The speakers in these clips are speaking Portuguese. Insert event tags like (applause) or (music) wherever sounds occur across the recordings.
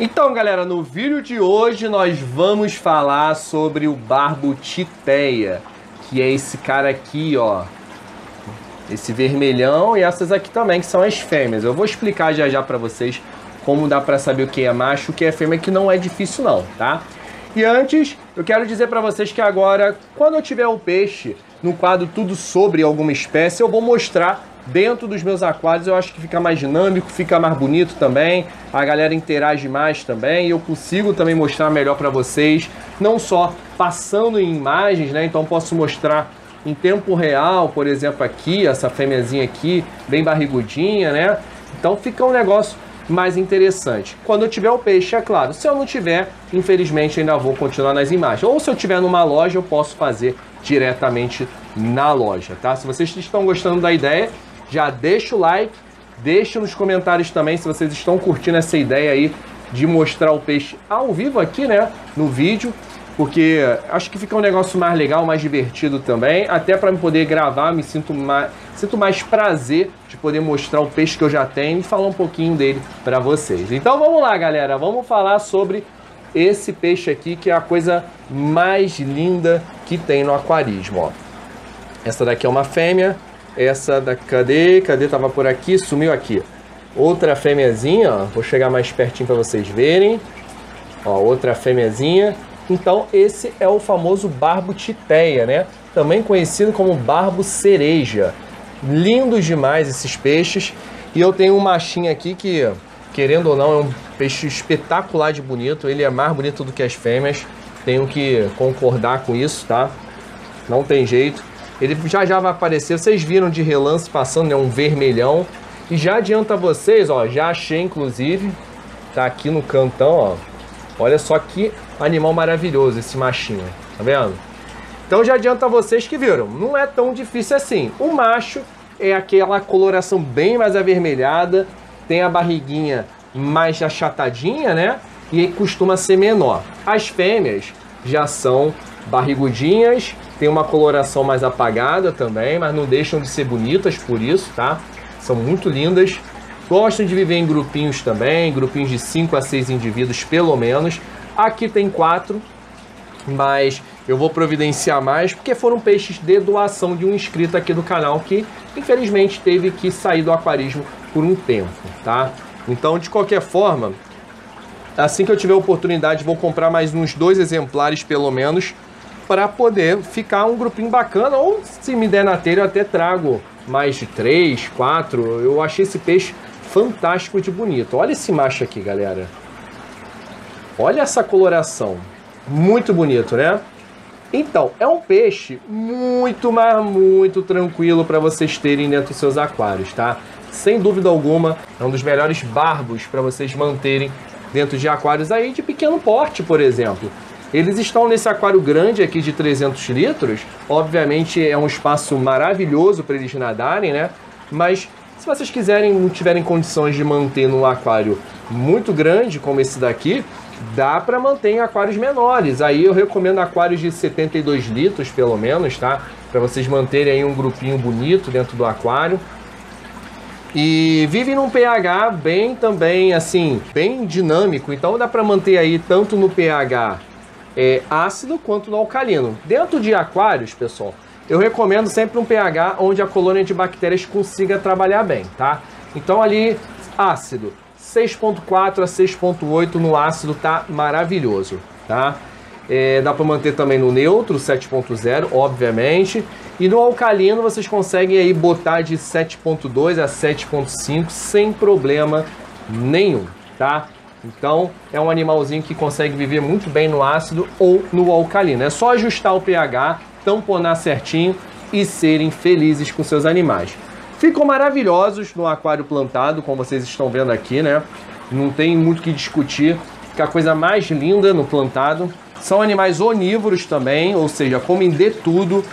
Então, galera, no vídeo de hoje nós vamos falar sobre o barbo titeia, que é esse cara aqui, ó. Esse vermelhão e essas aqui também, que são as fêmeas. Eu vou explicar já já pra vocês como dá pra saber o que é macho o que é fêmea, que não é difícil não, tá? E antes, eu quero dizer pra vocês que agora, quando eu tiver o peixe no quadro Tudo Sobre alguma espécie, eu vou mostrar dentro dos meus aquários, eu acho que fica mais dinâmico, fica mais bonito também, a galera interage mais também, e eu consigo também mostrar melhor para vocês, não só passando em imagens, né? Então posso mostrar em tempo real, por exemplo, aqui, essa fêmeazinha aqui, bem barrigudinha, né? Então fica um negócio mais interessante. Quando eu tiver o peixe, é claro. Se eu não tiver, infelizmente ainda vou continuar nas imagens. Ou se eu tiver numa loja, eu posso fazer diretamente na loja, tá? Se vocês estão gostando da ideia, já deixa o like, deixa nos comentários também se vocês estão curtindo essa ideia aí de mostrar o peixe ao vivo aqui, né, no vídeo porque acho que fica um negócio mais legal, mais divertido também. Até para me poder gravar, me sinto mais, sinto mais prazer de poder mostrar o peixe que eu já tenho e falar um pouquinho dele para vocês. Então vamos lá, galera, vamos falar sobre esse peixe aqui que é a coisa mais linda que tem no aquarismo. Ó. Essa daqui é uma fêmea, essa da cadê? Cadê? Tava por aqui, sumiu aqui. Outra fêmeazinha, ó. Vou chegar mais pertinho para vocês verem. Ó, outra fêmeazinha. Então esse é o famoso barbo titeia, né? Também conhecido como barbo cereja. Lindos demais esses peixes. E eu tenho um machinho aqui que, querendo ou não, é um peixe espetacular de bonito. Ele é mais bonito do que as fêmeas. Tenho que concordar com isso, tá? Não tem jeito. Ele já já vai aparecer. Vocês viram de relance passando, é né? um vermelhão. E já adianta vocês, ó, já achei inclusive, tá aqui no cantão, ó. Olha só que animal maravilhoso esse machinho, tá vendo? Então já adianta vocês que viram, não é tão difícil assim. O macho é aquela coloração bem mais avermelhada, tem a barriguinha mais achatadinha, né? E costuma ser menor. As fêmeas já são barrigudinhas, tem uma coloração mais apagada também, mas não deixam de ser bonitas por isso, tá? São muito lindas. Gostam de viver em grupinhos também, grupinhos de 5 a 6 indivíduos pelo menos. Aqui tem quatro, mas eu vou providenciar mais porque foram peixes de doação de um inscrito aqui do canal que infelizmente teve que sair do aquarismo por um tempo, tá? Então, de qualquer forma, assim que eu tiver oportunidade, vou comprar mais uns dois exemplares pelo menos para poder ficar um grupinho bacana ou se me der na telha eu até trago mais de três, quatro. Eu achei esse peixe fantástico de bonito. Olha esse macho aqui, galera. Olha essa coloração. Muito bonito, né? Então, é um peixe muito, mas muito tranquilo para vocês terem dentro dos seus aquários, tá? Sem dúvida alguma, é um dos melhores barbos para vocês manterem dentro de aquários aí de pequeno porte, por exemplo. Eles estão nesse aquário grande aqui de 300 litros. Obviamente é um espaço maravilhoso para eles nadarem, né? Mas se vocês quiserem, não tiverem condições de manter num aquário muito grande como esse daqui, dá para manter em aquários menores. Aí eu recomendo aquários de 72 litros, pelo menos, tá? Para vocês manterem aí um grupinho bonito dentro do aquário. E vive num pH bem também, assim, bem dinâmico. Então dá para manter aí tanto no pH é, ácido quanto no alcalino. Dentro de aquários, pessoal, eu recomendo sempre um pH onde a colônia de bactérias consiga trabalhar bem, tá? Então ali, ácido, 6.4 a 6.8 no ácido tá maravilhoso, tá? É, dá para manter também no neutro, 7.0, obviamente. E no alcalino vocês conseguem aí botar de 7.2 a 7.5 sem problema nenhum, tá? Então é um animalzinho que consegue viver muito bem no ácido ou no alcalino. É só ajustar o pH tamponar certinho e serem felizes com seus animais. Ficam maravilhosos no aquário plantado, como vocês estão vendo aqui, né? Não tem muito o que discutir. Fica a coisa mais linda no plantado. São animais onívoros também, ou seja, comem de tudo,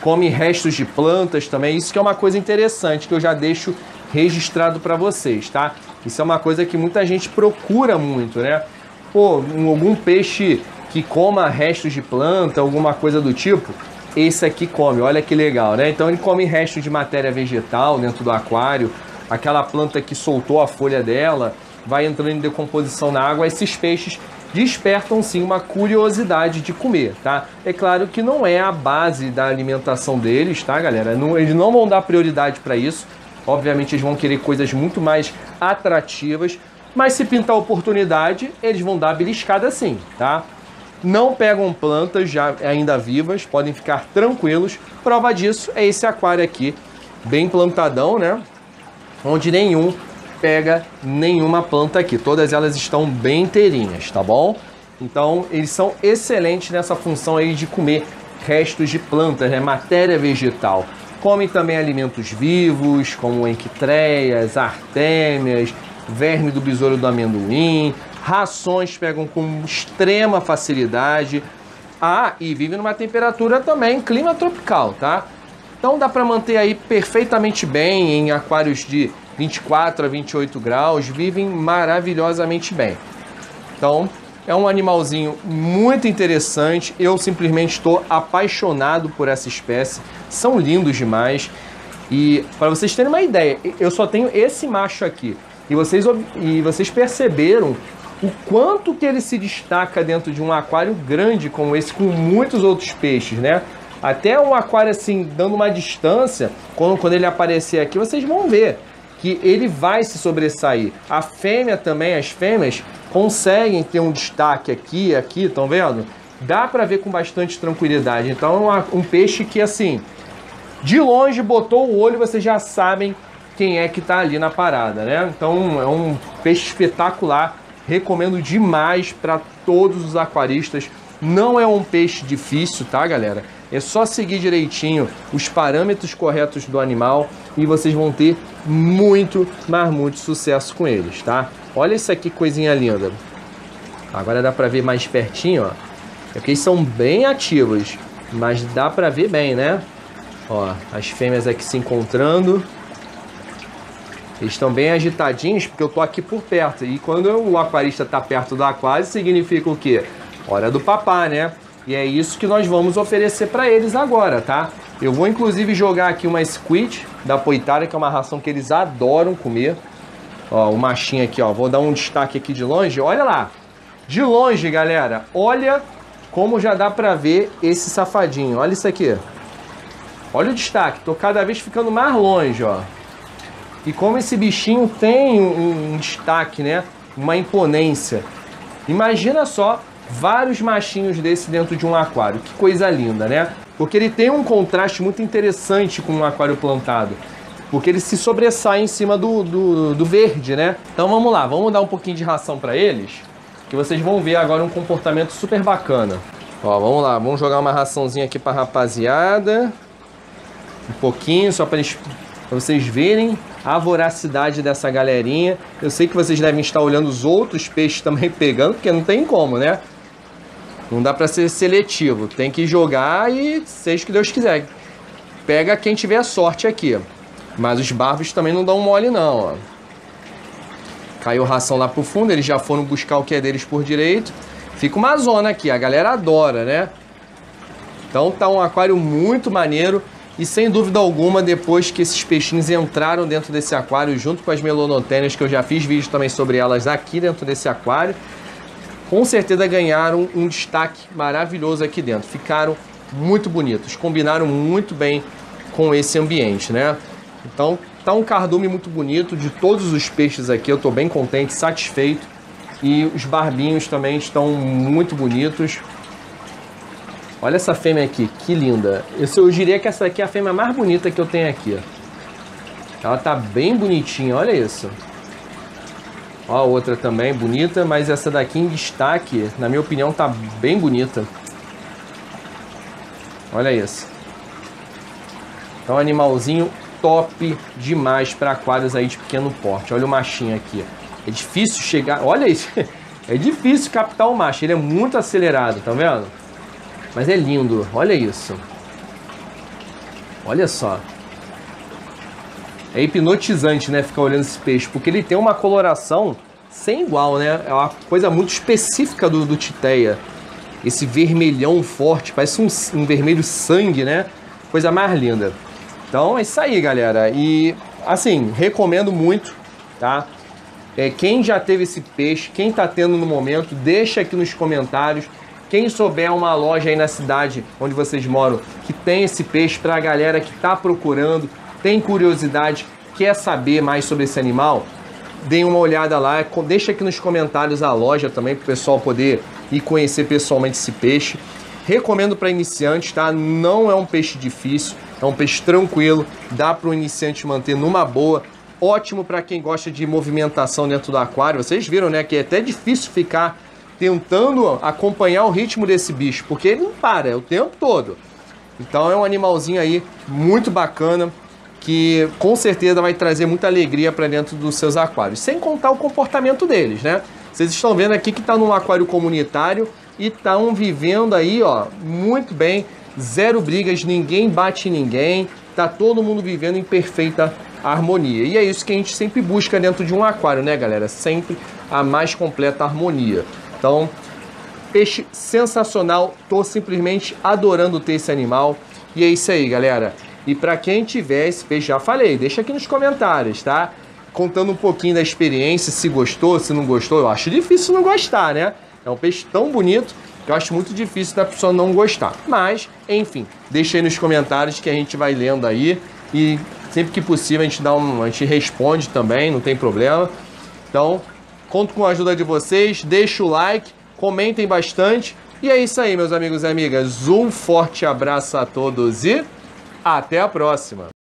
comem restos de plantas também. Isso que é uma coisa interessante que eu já deixo registrado para vocês, tá? Isso é uma coisa que muita gente procura muito, né? Pô, algum peixe que coma restos de planta, alguma coisa do tipo esse aqui come. Olha que legal, né? Então ele come resto de matéria vegetal dentro do aquário. Aquela planta que soltou a folha dela, vai entrando em decomposição na água, esses peixes despertam sim uma curiosidade de comer, tá? É claro que não é a base da alimentação deles, tá, galera? Não, eles não vão dar prioridade para isso. Obviamente eles vão querer coisas muito mais atrativas, mas se pintar oportunidade, eles vão dar beliscada sim, tá? Não pegam plantas já ainda vivas, podem ficar tranquilos. Prova disso é esse aquário aqui, bem plantadão, né? Onde nenhum pega nenhuma planta aqui. Todas elas estão bem inteirinhas, tá bom? Então, eles são excelentes nessa função aí de comer restos de plantas, né? matéria vegetal. Comem também alimentos vivos, como enquitreias, artêmias, verme do besouro do amendoim. Rações pegam com extrema facilidade. Ah, e vive numa temperatura também, clima tropical, tá? Então dá para manter aí perfeitamente bem em aquários de 24 a 28 graus, vivem maravilhosamente bem. Então, é um animalzinho muito interessante. Eu simplesmente estou apaixonado por essa espécie. São lindos demais. E para vocês terem uma ideia, eu só tenho esse macho aqui. E vocês, e vocês perceberam o quanto que ele se destaca dentro de um aquário grande como esse, com muitos outros peixes, né? Até um aquário assim, dando uma distância, quando, quando ele aparecer aqui, vocês vão ver que ele vai se sobressair. A fêmea também, as fêmeas conseguem ter um destaque aqui, aqui, estão vendo? Dá para ver com bastante tranquilidade. Então é um peixe que assim, de longe botou o olho, vocês já sabem quem é que está ali na parada, né? Então é um peixe espetacular, recomendo demais para todos os aquaristas. Não é um peixe difícil, tá, galera? É só seguir direitinho os parâmetros corretos do animal e vocês vão ter muito, mas muito sucesso com eles, tá? Olha isso aqui, coisinha linda. Agora dá pra ver mais pertinho, ó. É porque eles são bem ativos, mas dá pra ver bem, né? Ó, as fêmeas aqui se encontrando. Eles estão bem agitadinhos porque eu tô aqui por perto. E quando o aquarista tá perto do aquário, significa o quê? Hora do papá, né? E é isso que nós vamos oferecer para eles agora, tá? Eu vou inclusive jogar aqui uma squid da poitária, que é uma ração que eles adoram comer. Ó, o machinho aqui, ó. Vou dar um destaque aqui de longe. Olha lá. De longe, galera. Olha como já dá pra ver esse safadinho. Olha isso aqui. Olha o destaque. Tô cada vez ficando mais longe, ó. E como esse bichinho tem um, um destaque, né? Uma imponência. Imagina só vários machinhos desse dentro de um aquário. Que coisa linda, né? Porque ele tem um contraste muito interessante com um aquário plantado. Porque ele se sobressai em cima do, do, do verde, né? Então vamos lá, vamos dar um pouquinho de ração para eles. Que vocês vão ver agora um comportamento super bacana. Ó, vamos lá, vamos jogar uma raçãozinha aqui pra rapaziada. Um pouquinho, só para vocês verem a voracidade dessa galerinha. Eu sei que vocês devem estar olhando os outros peixes também (laughs) pegando, porque não tem como, né? Não dá para ser seletivo. Tem que jogar e seja o que Deus quiser. Pega quem tiver sorte aqui. Mas os barbos também não dão mole não, ó. Caiu ração lá pro fundo, eles já foram buscar o que é deles por direito. Fica uma zona aqui, a galera adora, né? Então tá um aquário muito maneiro. E sem dúvida alguma, depois que esses peixinhos entraram dentro desse aquário, junto com as melonotênias, que eu já fiz vídeo também sobre elas aqui dentro desse aquário, com certeza ganharam um destaque maravilhoso aqui dentro. Ficaram muito bonitos, combinaram muito bem com esse ambiente, né? Então, tá um cardume muito bonito de todos os peixes aqui. Eu estou bem contente, satisfeito. E os barbinhos também estão muito bonitos. Olha essa fêmea aqui, que linda. Eu, eu diria que essa aqui é a fêmea mais bonita que eu tenho aqui. Ela tá bem bonitinha, olha isso. Ó, outra também bonita, mas essa daqui em destaque, na minha opinião, tá bem bonita. Olha isso. Então, animalzinho top demais para aquários aí de pequeno porte. Olha o machinho aqui. É difícil chegar... Olha isso. (laughs) É difícil captar o macho. Ele é muito acelerado, tá vendo? Mas é lindo. Olha isso. Olha só. É hipnotizante, né? Ficar olhando esse peixe, porque ele tem uma coloração sem igual, né? É uma coisa muito específica do, do Titeia. Esse vermelhão forte, parece um, um vermelho sangue, né? Coisa mais linda. Então é isso aí, galera. E assim, recomendo muito, tá? É, quem já teve esse peixe, quem está tendo no momento, deixa aqui nos comentários. Quem souber uma loja aí na cidade onde vocês moram que tem esse peixe para a galera que está procurando, tem curiosidade, quer saber mais sobre esse animal, deem uma olhada lá, deixa aqui nos comentários a loja também para o pessoal poder ir conhecer pessoalmente esse peixe. Recomendo para iniciantes, tá? Não é um peixe difícil, é um peixe tranquilo, dá para o iniciante manter numa boa. Ótimo para quem gosta de movimentação dentro do aquário. Vocês viram, né, que é até difícil ficar tentando acompanhar o ritmo desse bicho, porque ele não para, é o tempo todo. Então é um animalzinho aí muito bacana que com certeza vai trazer muita alegria para dentro dos seus aquários, sem contar o comportamento deles, né? Vocês estão vendo aqui que está num aquário comunitário e estão vivendo aí, ó, muito bem, zero brigas, ninguém bate ninguém, tá todo mundo vivendo em perfeita harmonia. E é isso que a gente sempre busca dentro de um aquário, né, galera? Sempre a mais completa harmonia. Então, peixe sensacional, tô simplesmente adorando ter esse animal. E é isso aí, galera. E para quem tiver esse peixe, já falei, deixa aqui nos comentários, tá? Contando um pouquinho da experiência, se gostou, se não gostou. Eu acho difícil não gostar, né? É um peixe tão bonito que eu acho muito difícil da pessoa não gostar. Mas, enfim, deixa aí nos comentários que a gente vai lendo aí. E sempre que possível a gente dá um, a gente responde também, não tem problema. Então, conto com a ajuda de vocês, deixa o like, comentem bastante. E é isso aí, meus amigos e amigas. Um forte abraço a todos e até a próxima!